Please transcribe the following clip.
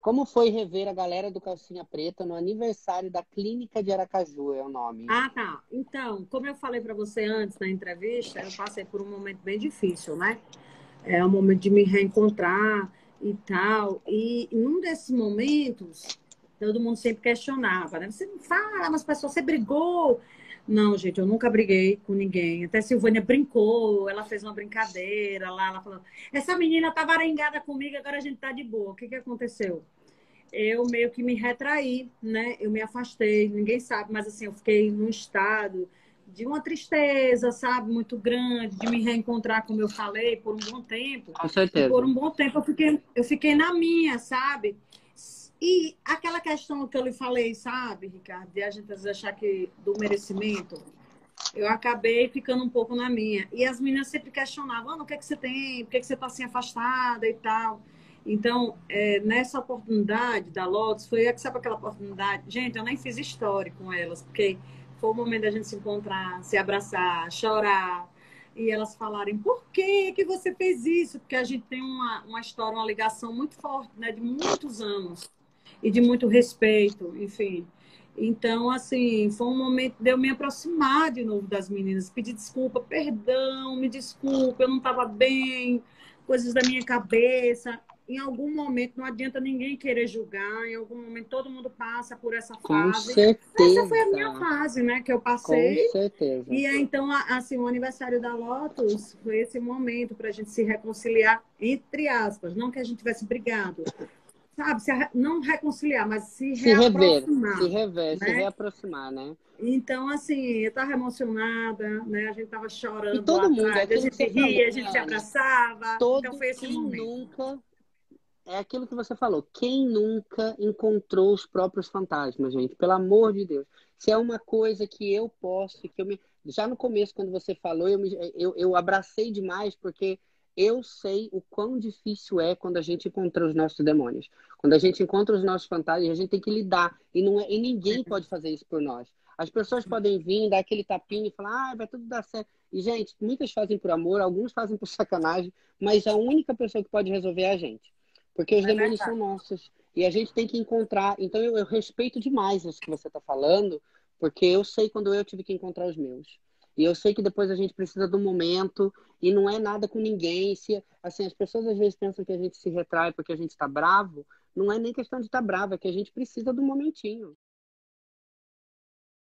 Como foi rever a galera do Calcinha Preta no aniversário da Clínica de Aracaju, é o nome? Ah, tá. Então, como eu falei para você antes na entrevista, eu passei por um momento bem difícil, né? É um momento de me reencontrar e tal. E num desses momentos, todo mundo sempre questionava, né? Você fala, mas pessoas, você brigou. Não, gente, eu nunca briguei com ninguém. Até Silvânia brincou, ela fez uma brincadeira lá, ela falou: essa menina tá arengada comigo, agora a gente tá de boa. O que que aconteceu? Eu meio que me retraí, né? Eu me afastei, ninguém sabe, mas assim, eu fiquei num estado de uma tristeza, sabe, muito grande, de me reencontrar, como eu falei, por um bom tempo. Com certeza. E por um bom tempo eu fiquei, eu fiquei na minha, sabe? E aquela questão que eu lhe falei, sabe, Ricardo, de a gente achar que do merecimento, eu acabei ficando um pouco na minha. E as meninas sempre questionavam, ah, o que, é que você tem? Por que, é que você está assim afastada e tal? Então, é, nessa oportunidade da Lotus, foi, sabe aquela oportunidade? Gente, eu nem fiz história com elas, porque foi o momento da gente se encontrar, se abraçar, chorar. E elas falarem, por que, que você fez isso? Porque a gente tem uma, uma história, uma ligação muito forte, né, de muitos anos e de muito respeito, enfim. Então, assim, foi um momento de eu me aproximar de novo das meninas, pedir desculpa, perdão, me desculpa, eu não estava bem, coisas da minha cabeça. Em algum momento, não adianta ninguém querer julgar, em algum momento todo mundo passa por essa fase. Com certeza. Essa foi a minha fase, né, que eu passei. Com certeza. E então, assim, o aniversário da Lotus foi esse momento para a gente se reconciliar, entre aspas, não que a gente tivesse brigado, sabe, se, não reconciliar, mas se, se rever, se rever, né? se reaproximar, né? Então, assim, eu estava emocionada, né? A gente estava chorando. E todo mundo, atrás, é a gente ria, a gente se abraçava. Todo então foi esse quem momento. nunca é aquilo que você falou. Quem nunca encontrou os próprios fantasmas, gente? Pelo amor de Deus. Se é uma coisa que eu posso, que eu me. Já no começo, quando você falou, eu, me... eu, eu abracei demais, porque eu sei o quão difícil é quando a gente encontra os nossos demônios. Quando a gente encontra os nossos fantasmas, a gente tem que lidar. E, não é, e ninguém pode fazer isso por nós. As pessoas podem vir, dar aquele tapinha e falar, ah, vai tudo dar certo. E, gente, muitas fazem por amor, alguns fazem por sacanagem, mas a única pessoa que pode resolver é a gente. Porque os é demônios verdade. são nossos. E a gente tem que encontrar. Então, eu, eu respeito demais isso que você está falando, porque eu sei quando eu tive que encontrar os meus. E eu sei que depois a gente precisa do momento e não é nada com ninguém. Se, assim, as pessoas às vezes pensam que a gente se retrai porque a gente está bravo. Não é nem questão de estar tá bravo, é que a gente precisa do momentinho.